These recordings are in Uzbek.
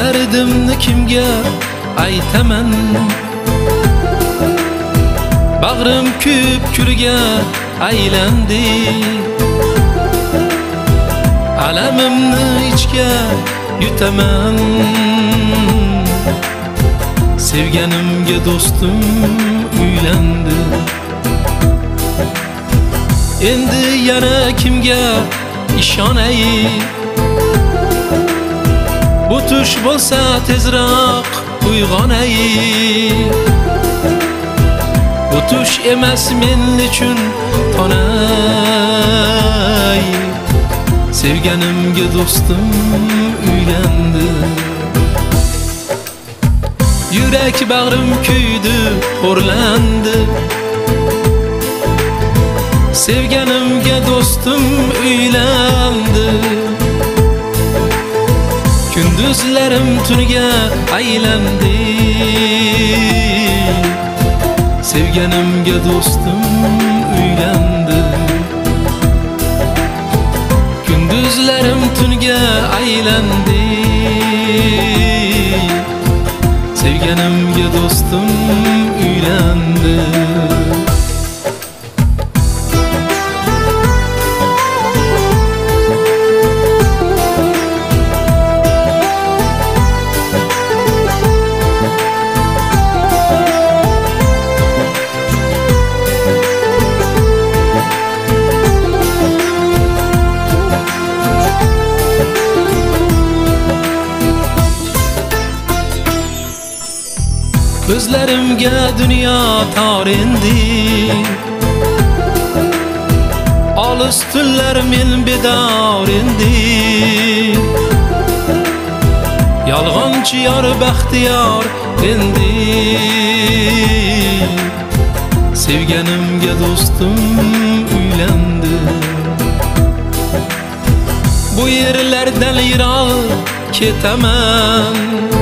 Dardimni kimga aytaman? Bag'rim kuyib kulga aylandi. Alamimni ichga yutaman. Sevganimga do'stim uylandi. Endi yana kimga ishonay? Tush bo'lsa tezroq uyg'onay bu tush emas men uchun tonay. Sevganimga do'stim uylandi. Yurak bag'rim kuydi xo'rlandi. Sevganimga do'stim uylandi yulduzlarim tunga aylandi Sevganimga do'stim uylandi kunduzlarim tunga aylandi Sevganimga do'stim گه دنیا تارندی Alıs tüller min bedar indi Yalğancı yar bəxtiyar indi. Sevgənimgə dostum uyləndi Bu yerlərdən iraq ketəmən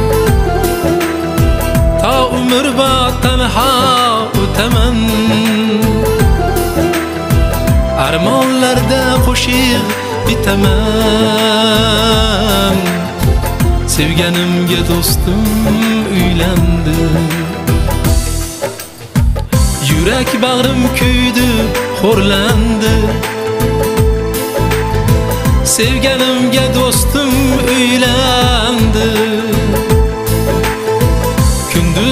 umr va tanha o'taman Armonlarda qo'shiq bitaman Sevganimga do'stim uylandi Yurak bag'rim kuydi, xo'rlandi Sevganimga do'stim uylandi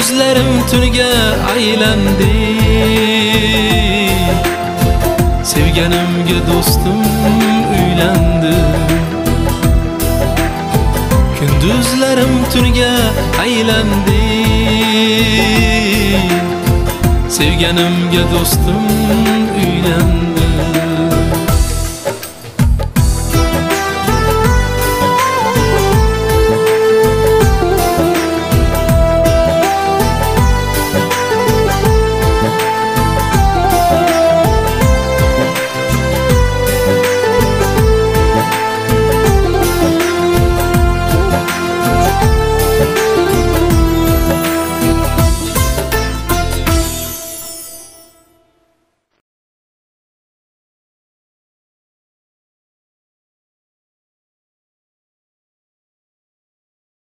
ko'zlarim tunga aylandi Sevganimga do'stim uylandi kunduzlarim tunga aylandi Sevganimga do'stim uylandi